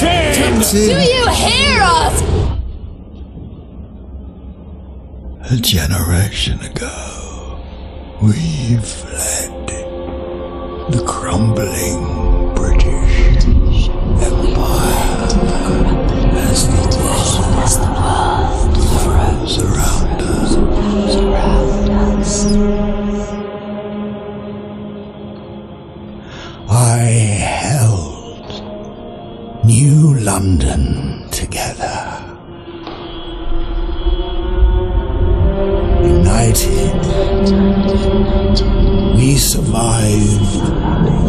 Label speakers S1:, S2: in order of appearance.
S1: Captain!
S2: Do you hear us?
S3: A generation ago, we fled the crumbling British Empire as the world froze around us. I London together. United, we survived